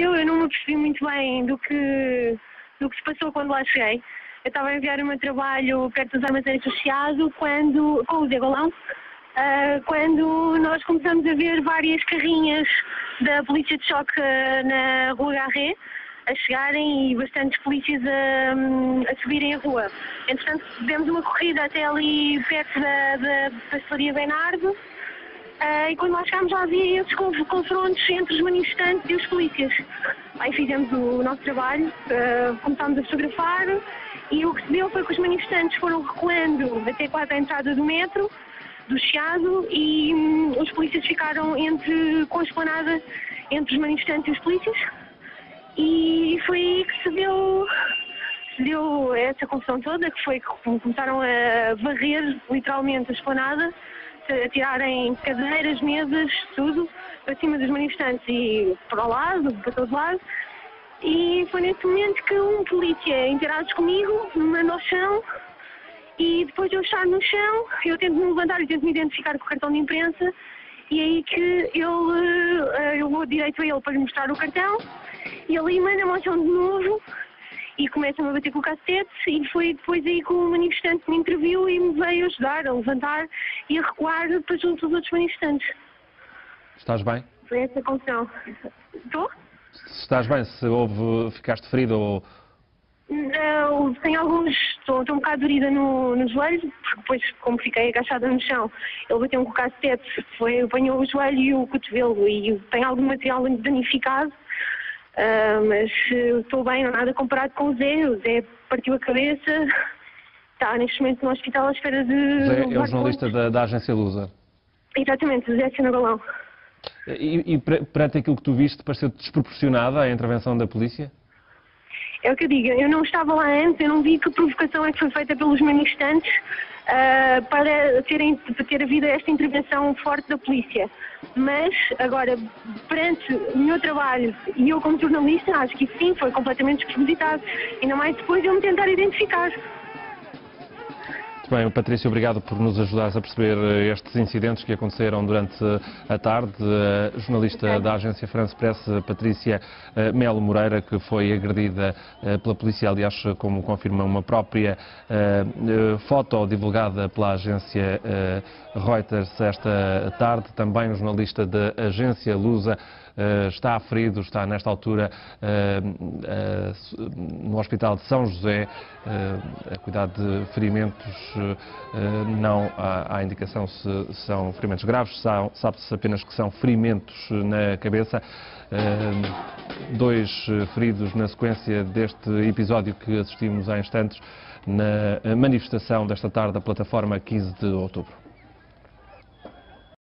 aconteceu, eu não me percebi muito bem do que, do que se passou quando lá cheguei. Eu estava a enviar o meu trabalho perto dos armazéns do Chiado, quando, com o Zé Golão, ah, quando nós começamos a ver várias carrinhas da polícia de choque ah, na Rua Garré a chegarem e bastantes polícias a, hum, a subirem a rua. Entretanto, demos uma corrida até ali perto da, da pastelaria Bernardo ah, e quando lá chegámos já havia esses conf- confrontos entre os manifestantes e os polícias. Aí fizemos o nosso trabalho, ah, começámos a fotografar e o que se deu foi que os manifestantes foram recuando até quase à entrada do metro, do Chiado, e hum, os polícias ficaram entre, com a esplanada entre os manifestantes e os polícias. E foi aí que se deu, se deu essa confusão toda, que foi que começaram a varrer literalmente a esplanada, a tirarem cadeiras, mesas, tudo, para cima dos manifestantes e para o lado, para todo lado. E foi nesse momento que um polícia interage comigo, me manda ao chão e depois de eu estar no chão, eu tento me levantar e tento me identificar com o cartão de imprensa e é aí que ele, eh, eu vou direito a ele para lhe mostrar o cartão e ele manda-me ao chão de novo e começa-me a bater com o cacete e foi depois aí que o manifestante me interviu e me veio ajudar a levantar e a recuar para junto dos outros manifestantes. Estás bem? Foi essa a confusão. Estou? Estás bem, se houve, ficaste ferido ou... Não, tenho alguns. Estou, estou um bocado dorida no, no joelho, porque depois, como fiquei agachada no chão, ele bateu-me com o cacete, foi, apanhou o joelho e o cotovelo e tenho algum material danificado. Ah, mas eh, estou bem, não há nada comparado com o Zé. O Zé partiu a cabeça, está neste momento no hospital à espera de. Zé é levar o jornalista da, da agência Lusa. Exatamente, o Zé Sinagalão. E, e per- perante aquilo que tu viste, pareceu-te desproporcionada a intervenção da polícia? É o que eu digo, eu não estava lá antes, eu não vi que provocação é que foi feita pelos manifestantes ah, para, terem, para ter havido esta intervenção forte da polícia. Mas, agora, perante o meu trabalho e eu como jornalista, acho que sim, foi completamente despropositado. Ainda mais depois de eu me tentar identificar. Bem, Patrícia, obrigado por nos ajudares a perceber eh, estes incidentes que aconteceram durante a tarde. A jornalista da agência France Press, Patrícia eh, Melo Moreira, que foi agredida eh, pela polícia, aliás, como confirma uma própria eh, eh, foto divulgada pela agência eh, Reuters esta tarde. Também o jornalista da agência Lusa eh, está ferido, está nesta altura eh, eh, no Hospital de São José eh, a cuidar de ferimentos. Eh, Não há, indicação se são ferimentos graves, sabe-se apenas que são ferimentos na cabeça. Eh, Dois eh, feridos na sequência deste episódio que assistimos há instantes na manifestação desta tarde da plataforma 15 de outubro.